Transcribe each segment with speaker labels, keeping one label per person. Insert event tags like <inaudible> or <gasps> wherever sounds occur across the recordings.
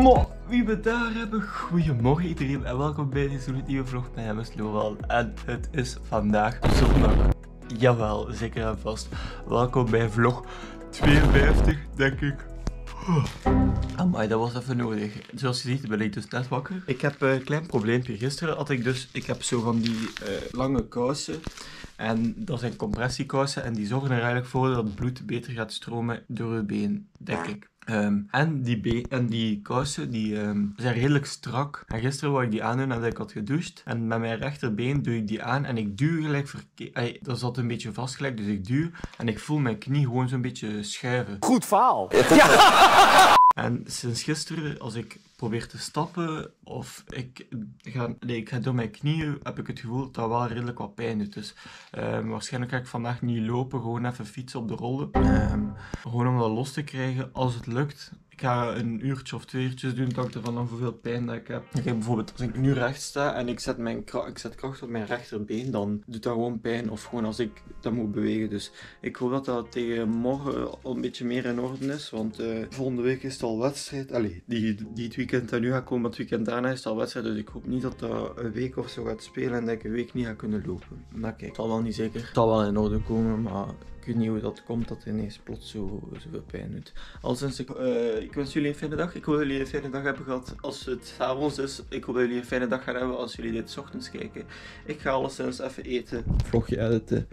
Speaker 1: Mo, wie we daar hebben, goedemorgen iedereen en welkom bij deze nieuwe vlog. Mijn naam is Loval en het is vandaag zondag. Jawel, zeker en vast. Welkom bij vlog 52, denk ik. <gasps> Amai, dat was even nodig. Zoals je ziet ben ik dus net wakker. Ik heb een klein probleempje. Gisteren had ik dus, ik heb zo van die eh, lange kousen. En dat zijn compressiekousen en die zorgen er eigenlijk voor dat het bloed beter gaat stromen door je been, denk ik. Ehm, en, die en die kousen die, ehm, zijn redelijk strak. En gisteren wou ik die aandoen nadat ik had gedoucht. En met mijn rechterbeen doe ik die aan en ik duw gelijk verkeerd. Dat zat een beetje vast gelijk, dus ik duw. En ik voel mijn knie gewoon zo'n beetje schuiven.
Speaker 2: Goed verhaal. Ja. <laughs>
Speaker 1: En sinds gisteren, als ik probeer te stappen of ik ga, nee, ik ga door mijn knieën, heb ik het gevoel dat dat wel redelijk wat pijn doet. Dus um, waarschijnlijk ga ik vandaag niet lopen, gewoon even fietsen op de rollen. Um, gewoon om dat los te krijgen. Als het lukt, ik ga een uurtje of twee uurtjes doen, dat ik ervan hoeveel pijn dat ik heb. Kijk, bijvoorbeeld als ik nu recht sta en ik zet, mijn ik zet kracht op mijn rechterbeen, dan doet dat gewoon pijn. Of gewoon als ik dat moet bewegen. Dus ik hoop dat dat tegen morgen al een beetje meer in orde is. Want uh, volgende week is het al wedstrijd. Allee, die, die het weekend dat nu gaat komen, het weekend daarna is al wedstrijd. Dus ik hoop niet dat dat een week of zo gaat spelen en dat ik een week niet ga kunnen lopen. Maar kijk, het zal wel niet zeker. Het zal wel in orde komen, maar ik weet niet hoe dat komt dat ineens plots zo, zoveel pijn doet. Al sinds ik, uh, ik wens jullie een fijne dag. Ik hoop dat jullie een fijne dag hebben gehad als het avonds is. Ik hoop dat jullie een fijne dag gaan hebben als jullie dit ochtends kijken. Ik ga alleszins even eten, vlogje editen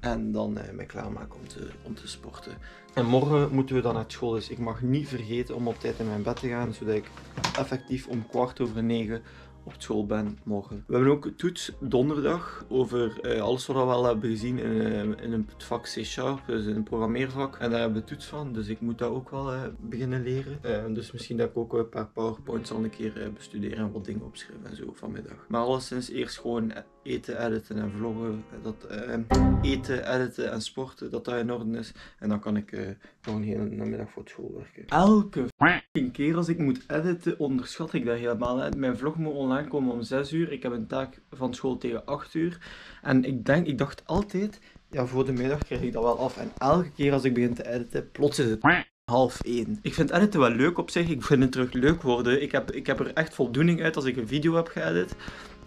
Speaker 1: en dan uh, klaarmaken om om te sporten. En morgen moeten we dan naar school, dus ik mag niet vergeten om op tijd in mijn bed te gaan, zodat ik effectief om kwart over negen op school ben morgen. We hebben ook toets donderdag over uh, alles wat we al hebben gezien in, uh, in het vak C-Sharp, dus in een programmeervak. En daar hebben we toets van, dus ik moet dat ook wel uh, beginnen leren. dus misschien dat ik ook een paar powerpoints al een keer bestuderen en wat dingen opschrijven en zo vanmiddag. Maar alleszins eerst gewoon eten, editen en vloggen. Dat, eten, editen en sporten, dat dat in orde is. En dan kan ik nog een hele namiddag voor school werken. Elke keer als ik moet editen, onderschat ik dat helemaal. Mijn vlog moet online komen om 6 uur. Ik heb een taak van school tegen 8 uur. En ik, denk, ik dacht altijd, ja, voor de middag krijg ik dat wel af. En elke keer als ik begin te editen, plots is het half 1. Ik vind editen wel leuk op zich. Ik vind het terug leuk worden. Ik heb, ik heb er echt voldoening uit als ik een video heb geëdit.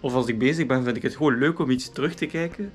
Speaker 1: Of als ik bezig ben, vind ik het gewoon leuk om iets terug te kijken.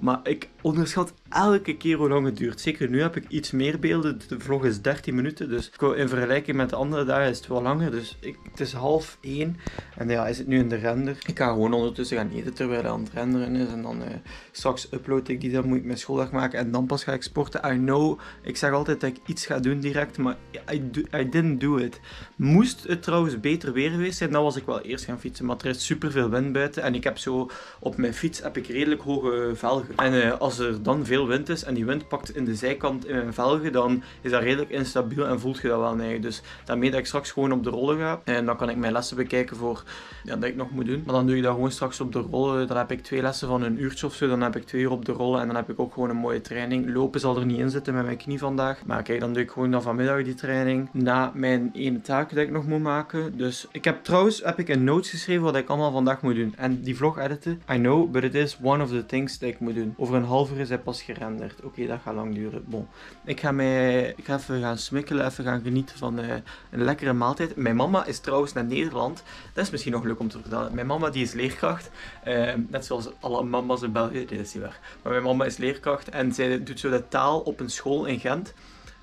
Speaker 1: Maar ik onderschat elke keer hoe lang het duurt. Zeker nu heb ik iets meer beelden. De vlog is 13 minuten. Dus in vergelijking met de andere dagen is het wel langer. Dus ik, het is half 1. En ja, is het nu in de render. Ik ga gewoon ondertussen gaan eten terwijl hij aan het renderen is. En dan uh, straks upload ik die. Dan moet ik mijn schooldag maken. En dan pas ga ik sporten. I know. Ik zeg altijd dat ik iets ga doen direct. Maar I, didn't do it. Moest het trouwens beter weer geweest zijn, dan was ik wel eerst gaan fietsen. Maar er is super veel wind buiten. En ik heb zo op mijn fiets heb ik redelijk hoge velgen. En uh, als er dan veel wind is en die wind pakt in de zijkant in mijn velgen, dan is dat redelijk instabiel en voelt je dat wel nee. Dus daarmee dat ik straks gewoon op de rollen ga. En dan kan ik mijn lessen bekijken voor ja, dat ik nog moet doen. Maar dan doe ik dat gewoon straks op de rollen. Dan heb ik twee lessen van een uurtje of zo. Dan heb ik twee uur op de rollen en dan heb ik ook gewoon een mooie training. Lopen zal er niet in zitten met mijn knie vandaag. Maar kijk, dan doe ik gewoon dan vanmiddag die training. Na mijn ene taak dat ik nog moet maken. Dus ik heb trouwens heb ik een notes geschreven wat ik allemaal vandaag moet doen. En die vlog editen, I know, but it is one of the things that ik moet doen. Over een half uur is hij pas gerenderd. Oké, dat gaat lang duren. Bon. Ik ga, mij, ik ga even gaan smikkelen, even gaan genieten van uh, een lekkere maaltijd. Mijn mama is trouwens naar Nederland. Dat is misschien nog leuk om te vertellen. Mijn mama die is leerkracht. Uh, net zoals alle mama's in België. Dit is niet waar. Maar mijn mama is leerkracht en zij doet zo de taal op een school in Gent.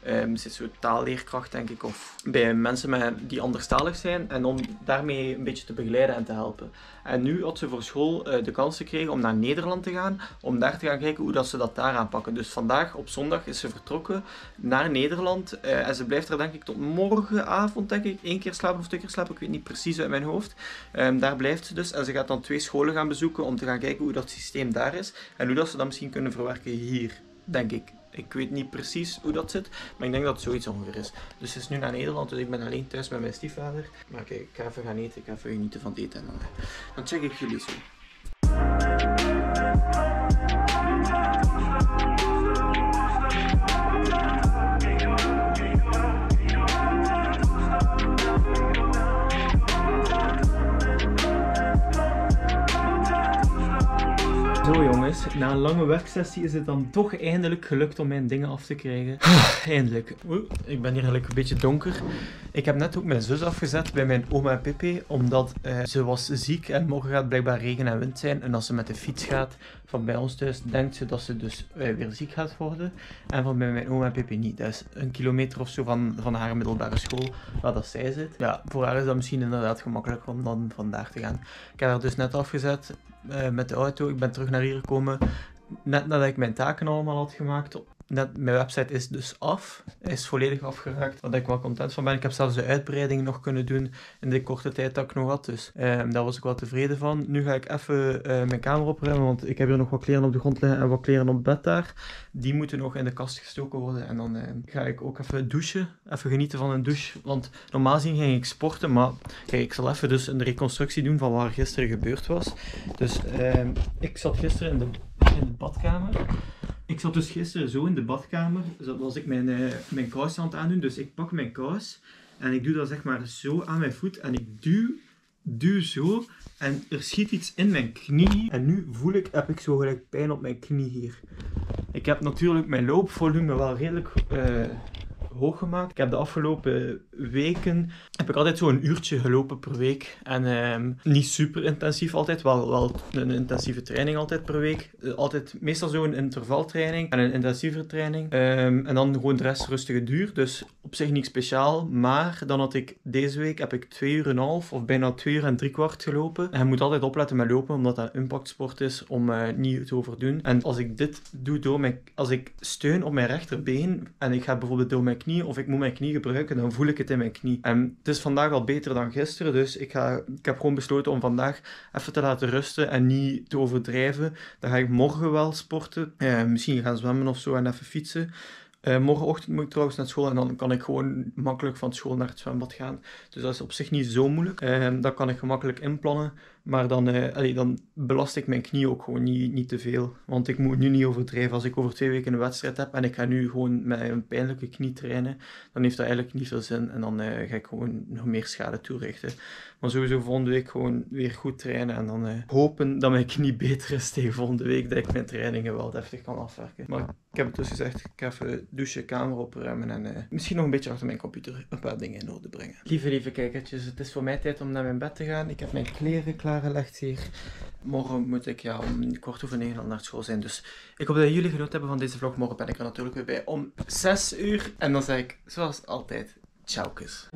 Speaker 1: Um, is zo taalleerkracht, denk ik, of bij mensen met, die anderstalig zijn. En om daarmee een beetje te begeleiden en te helpen. En nu had ze voor school uh, de kans gekregen om naar Nederland te gaan, om daar te gaan kijken hoe dat ze dat daar aanpakken. Dus vandaag op zondag is ze vertrokken naar Nederland. Uh, en ze blijft er denk ik tot morgenavond, denk ik, één keer slapen of twee keer slapen. Ik weet niet precies uit mijn hoofd. Um, daar blijft ze dus. En ze gaat dan twee scholen gaan bezoeken om te gaan kijken hoe dat systeem daar is. En hoe dat ze dat misschien kunnen verwerken hier, denk ik. Ik weet niet precies hoe dat zit, maar ik denk dat het zoiets ongeveer is. Dus ze is nu naar Nederland, dus ik ben alleen thuis met mijn stiefvader. Maar kijk, ik ga even gaan eten, ik ga even genieten van het eten en dan, dan check ik jullie zo. Jongens, na een lange werksessie is het dan toch eindelijk gelukt om mijn dingen af te krijgen. eindelijk. Oeh, ik ben hier eigenlijk een beetje donker. Ik heb net ook mijn zus afgezet bij mijn oma en Pepe, omdat eh, ze was ziek en morgen gaat blijkbaar regen en wind zijn. En als ze met de fiets gaat van bij ons thuis, denkt ze dat ze dus eh, weer ziek gaat worden. En van bij mijn oma en Pepe niet. Dat is een kilometer of zo van, van haar middelbare school, waar dat zij zit. Ja, voor haar is dat misschien inderdaad gemakkelijker om dan vandaag te gaan. Ik heb haar dus net afgezet met de auto. Ik ben terug naar hier gekomen. Net nadat ik mijn taken allemaal had gemaakt. Mijn website is dus af. Is volledig afgeraakt. Waar ik wel content van ben. Ik heb zelfs de uitbreiding nog kunnen doen in de korte tijd dat ik nog had. Dus eh, daar was ik wel tevreden van. Nu ga ik even eh, mijn kamer opruimen. Want ik heb hier nog wat kleren op de grond liggen en wat kleren op bed daar. Die moeten nog in de kast gestoken worden. En dan eh, ga ik ook even douchen. Even genieten van een douche. Want normaal gezien ging ik sporten. Maar kijk, ik zal even dus een reconstructie doen van wat er gisteren gebeurd was. Dus eh, ik zat gisteren in de, in de badkamer. Ik zat dus gisteren zo in de badkamer, zo was ik mijn, eh mijn kous aan het aandoen. Dus ik pak mijn kous en ik doe dat zeg maar zo aan mijn voet en ik duw, duw zo en er schiet iets in mijn knie. En nu voel ik, heb ik zo gelijk pijn op mijn knie hier. Ik heb natuurlijk mijn loopvolume wel redelijk eh, hoog gemaakt. Ik heb de afgelopen weken heb ik altijd zo'n uurtje gelopen per week. En ehm, niet super intensief altijd, wel, wel een intensieve training altijd per week. Eh, altijd meestal zo'n intervaltraining en een intensieve training. Ehm, en dan gewoon de rest rustige duur. Dus op zich niks speciaal. Maar dan had ik deze week heb ik twee uur en een half of bijna twee uur en drie kwart gelopen. En je moet altijd opletten met lopen, omdat dat een impactsport is om eh, niet te overdoen. En als ik dit doe door mijn, als ik steun op mijn rechterbeen en ik ga bijvoorbeeld door mijn knie of ik moet mijn knie gebruiken, dan voel ik het in mijn knie. En het is vandaag al beter dan gisteren, dus ik, ga, ik heb gewoon besloten om vandaag even te laten rusten en niet te overdrijven. Dan ga ik morgen wel sporten, Eh, misschien gaan zwemmen of zo en even fietsen. Eh, morgenochtend moet ik trouwens naar school en dan kan ik gewoon makkelijk van school naar het zwembad gaan. Dus dat is op zich niet zo moeilijk. Eh, dat kan ik gemakkelijk inplannen. Maar dan, eh, dan belast ik mijn knie ook gewoon niet, niet te veel. Want ik moet nu niet overdrijven. Als ik over twee weken een wedstrijd heb en ik ga nu gewoon met een pijnlijke knie trainen, dan heeft dat eigenlijk niet veel zin. En dan eh, ga ik gewoon nog meer schade toerichten. Maar sowieso volgende week gewoon weer goed trainen. En dan eh, hopen dat mijn knie <laughs> beter is tegen volgende week. Dat ik mijn trainingen wel deftig kan afwerken. Maar ik heb het dus gezegd, ik ga even douchen, kamer opruimen en misschien nog een beetje achter mijn computer een paar dingen in orde brengen. Lieve, lieve kijkertjes, het is voor mij tijd om naar mijn bed te gaan. Ik heb mijn kleren klaargelegd hier. Morgen moet ik ja, om kwart over negen al naar school zijn. Dus ik hoop dat jullie genoten hebben van deze vlog. Morgen ben ik er natuurlijk weer bij om 6 uur. En dan zeg ik, zoals altijd, ciao kus.